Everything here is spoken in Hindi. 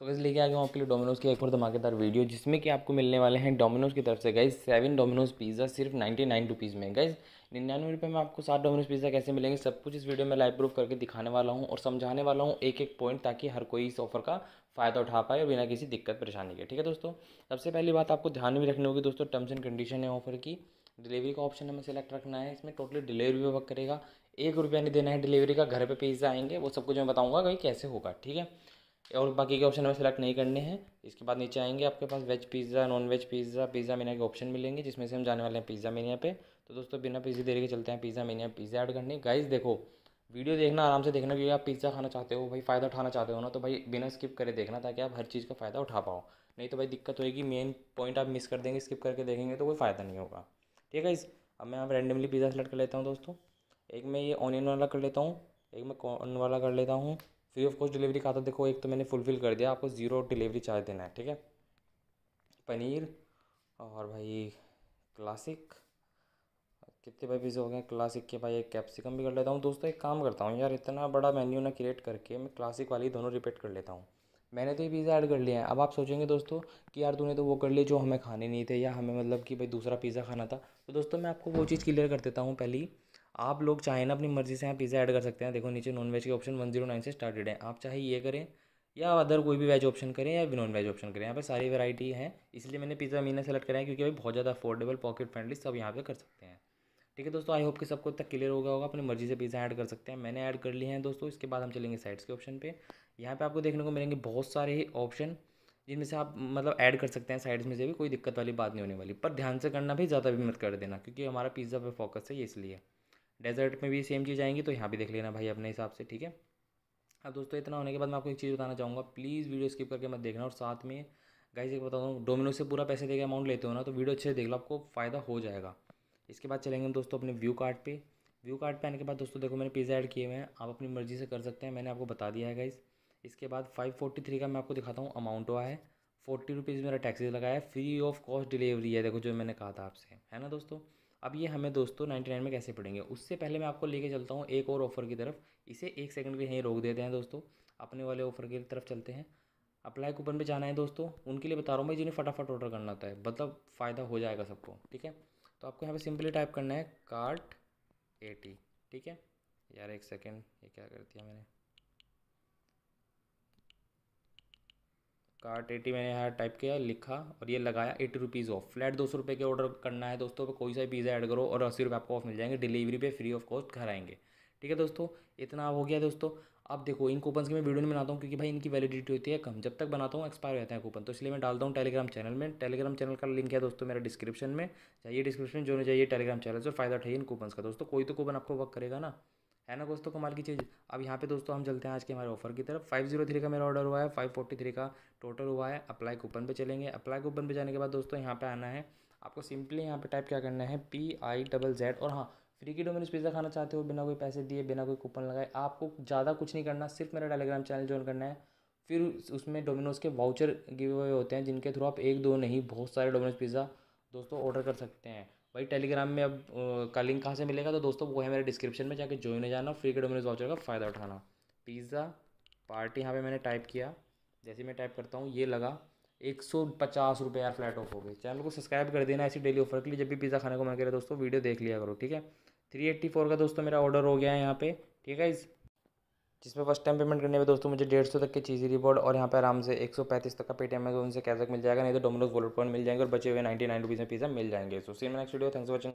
सो गैस लेके आ गया हूँ आपके लिए डोमिनोज़ की एक और धमाकेदार वीडियो जिसमें कि आपको मिलने वाले हैं डोमिनोज़ की तरफ़ से गाइज़ सेवन डोमिनोज़ पिज़्ज़ा सिर्फ़ नाइन्टी नाइन रुपीज़ में गाइज़ निन्यानवे रुपये में आपको सात डोमिनोज़ पिज़्ज़ा कैसे मिलेंगे, सब कुछ इस वीडियो में लाइव प्रूफ करके दिखाने वाला हूँ और समझाने वाला हूँ एक एक पॉइंट ताकि हर कोई इस ऑफ़र का फ़ायदा उठा पाए और बिना किसी दिक्कत परेशानी के, ठीक है दोस्तों? सबसे पहली बात आपको ध्यान में रखनी होगी दोस्तों टर्म्स एंड कंडीशन है ऑफ़र की. डिलीवरी का ऑप्शन हमें सेलेक्ट रखना है, इसमें टोटली डिलीवरी भी वर्क करेगा. एक रुपया नहीं देना है डिलीवरी का घर पे पिज़्ज़ा आएँगे, वो सब कुछ मैं बताऊँगा भाई कैसे होगा, ठीक है? और बाकी के ऑप्शन हमें सेलेक्ट नहीं करने हैं। इसके बाद नीचे आएँगे आपके पास veg pizza non veg pizza pizza mania के ऑप्शन मिलेंगे, जिसमें से हम जाने वाले हैं पिज़्ज़ा मीनिया पे। तो दोस्तों, बिना पिज़्ज़ा देरी के चलते हैं पिज़्ज़ा मीनिया पिज़्ज़ा ऐड करने। गाइस देखो वीडियो देखना, आराम से देखना, क्योंकि आप पिज़्ज़ा खाना चाहते हो, भाई फ़ायदा उठाना चाहते हो ना तो भाई बिना स्किप करे देखना, ताकि आप हर चीज़ का फ़ायदा उठा पाओ। नहीं तो भाई दिक्कत होगी मेन पॉइंट आप मिस कर देंगे स्किप करके देखेंगे तो कोई फ़ायदा नहीं होगा। ठीक है इस अब मैं आप रैंडमली पिज़्ज़ा सेलेक्ट कर लेता हूँ दोस्तों। एक मैं ये ऑनियन वाला कर लेता हूँ, एक मैं कॉर्न वाला कर लेता हूँ। फ्री ऑफ़ कॉस्ट डिलीवरी का था, देखो एक तो मैंने फुलफ़िल कर दिया, आपको ज़ीरो डिलीवरी चार्ज देना है, ठीक है? पनीर और भाई क्लासिक कितने भाई पीस हो गए? क्लासिक के भाई एक कैप्सिकम भी कर लेता हूँ। दोस्तों, एक काम करता हूँ यार, इतना बड़ा मेन्यू ना क्रिएट करके मैं क्लासिक वाली दोनों रिपीट कर लेता हूँ। मैंने तो ये पिज़्ज़ा ऐड कर लिया है। अब आप सोचेंगे दोस्तों कि यार तूने तो वो कर लिए जो हमें खाने नहीं थे या हमें मतलब कि भाई दूसरा पिज़्ज़ा खाना था। तो दोस्तों, मैं आपको वो चीज़ क्लियर कर देता हूँ पहले। आप लोग चाहें ना अपनी मर्ज़ी से यहाँ पिज़्ज़ा ऐड कर सकते हैं। देखो, नीचे नॉन वेज के ऑप्शन वन ज़ीरो नाइन से स्टार्टेड है। आप चाहे ये करें या अदर कोई भी वेज ऑप्शन करें या नॉन वेज ऑप्शन करें। यहाँ पर सारी वैरायटी है, इसलिए मैंने पिज़्ज़ा मीना सेलेक्ट करा है क्योंकि भाई बहुत ज़्यादा अफोर्डेबल पॉकेट फ्रेंडली सब यहाँ पे कर सकते हैं। ठीक है दोस्तों आई होप कि सबको तक क्लियर हो गया होगा। अपनी मर्ज़ी से पिज़्ज़ा ऐड कर सकते हैं। मैंने ऐड कर लिए हैं दोस्तों। इसके बाद हम चलेंगे साइड्स के ऑप्शन पे। यहाँ पे आपको देखने को मिलेंगे बहुत सारे ऑप्शन जिनमें से आप मतलब ऐड कर सकते हैं। साइड्स में से भी कोई दिक्कत वाली बात नहीं होने वाली। पर ध्यान से करना भी ज़्यादा भी मत कर देना क्योंकि हमारा पिज़्ज़ा पे फोकस है इसलिए। डेजर्ट में भी सेम चीज़ आएँगी तो यहाँ भी देख लेना भाई अपने हिसाब से, ठीक है? अब दोस्तों, इतना होने के बाद मैं आपको एक चीज़ बताना चाहूँगा। प्लीज़ वीडियो स्किप करके मत देखना, और साथ में गाइस एक बता दूँ डोमिनो से पूरा पैसे देकर अमाउंट लेते हो ना तो वीडियो अच्छे से देख लो, आपको फ़ायदा हो जाएगा। इसके बाद चलेंगे हम दोस्तों अपने व्यू कार्ड पे। व्यू कार्ड पे आने के बाद दोस्तों, देखो मैंने पिज़्ज़ा ऐड किए हुए हैं, आप अपनी मर्ज़ी से कर सकते हैं, मैंने आपको बता दिया है गाइस इसके बाद फाइव फोर्टी थ्री का मैं आपको दिखाता हूँ अमाउंट हुआ है। फोर्टी रुपीज़ मेरा टैक्सी लगाया है फ्री ऑफ़ कॉस्ट डिलीवरी है, देखो जो मैंने कहा था आपसे, है ना दोस्तों? अब ये हमें दोस्तों नाइन्टी नाइन में कैसे पड़ेंगे उससे पहले मैं आपको लेके चलता हूँ एक और ऑफ़र की तरफ़। इसे एक सेकंड के यहीं रोक देते हैं दोस्तों। अपने वाले ऑफ़र की तरफ़ चलते हैं। अप्लाई कूपन पे जाना है दोस्तों। उनके लिए बता रहा हूँ भाई, जिन्हें फटाफट ऑर्डर करना होता है। मतलब फ़ायदा हो जाएगा सबको, ठीक है? तो आपको यहाँ पे सिंपली टाइप करना है कार्ट एटी ठीक है? यार एक सेकेंड ये क्या कर दिया मैंने? कार्ट एटी मैंने यहाँ टाइप किया लिखा और ये लगाया एटी रुपीज़ ऑफ़ फ्लैट दो सौ रुपये के ऑर्डर करना है दोस्तों कोई सा पिज़्ज़ा ऐड करो और अस्सी रुपये आपको ऑफ़ मिल जाएँगे। डिलीवरी पे फ्री ऑफ़ कॉस्ट घर आएँगे। ठीक है दोस्तों, इतना हो गया दोस्तों। अब देखो, इन कूपन्स की मैं वीडियो नहीं बनाता हूँ क्योंकि भाई इनकी वैलिडिटी होती है कम। जब तक बनाता हूँ एक्सपायर रहते हैं कूपन तो इसलिए मैं डालता हूँ टेलीग्राम चैनल में। टेलीग्राम चैनल का लिंक है दोस्तों मेरा डिस्क्रिप्शन में। चाहिए डिस्क्रिप्शन जो चाहिए टेलीग्राम चैनल से फ़ायदा उठाइए इन कूपन्स का। दोस्तों, कोई तो कूपन आपको वर्क करेगा ना। है ना दोस्तों कमाल की चीज़? अब यहाँ पे दोस्तों हम चलते हैं आज के हमारे ऑफ़र की तरफ़। फाइव ज़ीरो थ्री का मेरा ऑर्डर हुआ है फाइव फोर्टी थ्री का टोटल हुआ है। अप्लाई कूपन पे चलेंगे। अप्लाई कूपन पे जाने के बाद दोस्तों यहाँ पे आना है। आपको सिंपली यहाँ पे टाइप क्या करना है? पी आई डबल जेड और हाँ फ्री की डोमिनोज पिज़्ज़ा खाना चाहते हो, बिना कोई पैसे दिए, बिना कोई कूपन लगाए, आपको ज़्यादा कुछ नहीं करना, सिर्फ़ मेरा टेलीग्राम चैनल ज्वाइन करना है। फिर उसमें डोमिनोज के वाउचर गिव अवे होते हैं, जिनके थ्रू आप एक, दो नहीं, बहुत सारे डोमिनोज पिज़्ज़ा दोस्तों ऑर्डर कर सकते हैं। भाई टेलीग्राम में अब का लिंक कहाँ से मिलेगा? तो दोस्तों, वो है मेरे डिस्क्रिप्शन में जाके ज्वाइन हो जाना। फ्री के डोमिनोज वाउचर का फ़ायदा उठाना। पिज़्ज़ा पार्टी यहाँ पे मैंने टाइप किया। जैसे मैं टाइप करता हूँ, ये लगा। एक सौ पचास रुपये यार फ्लैट ऑफ़ हो गए। चैनल को सब्सक्राइब कर देना ऐसी डेली ऑफ़र के लिए। जब भी पिज़्ज़ा खाने को मन करे दोस्तों वीडियो देख लिया करो, ठीक है? थ्री एट्टी फोर का दोस्तों मेरा ऑर्डर हो गया है यहाँ पे। ठीक है इस जिसमें फ़र्स्ट टाइम पेमेंट करने में दोस्तों मुझे डेढ़ सौ तक की चीज़ रिवॉर्ड और यहाँ पर आराम से एक सौ पैंतीस तक का पेटीएम है उनसे कैसे मिल जाएगा, नहीं तो डोमिनोज वॉलेट पॉइंट मिल जाएँगे और बचे हुए नाइन्टी नाइन रुपीज़ में पिज़्ज़ा मिल जाएँगे। So see next video thanks watching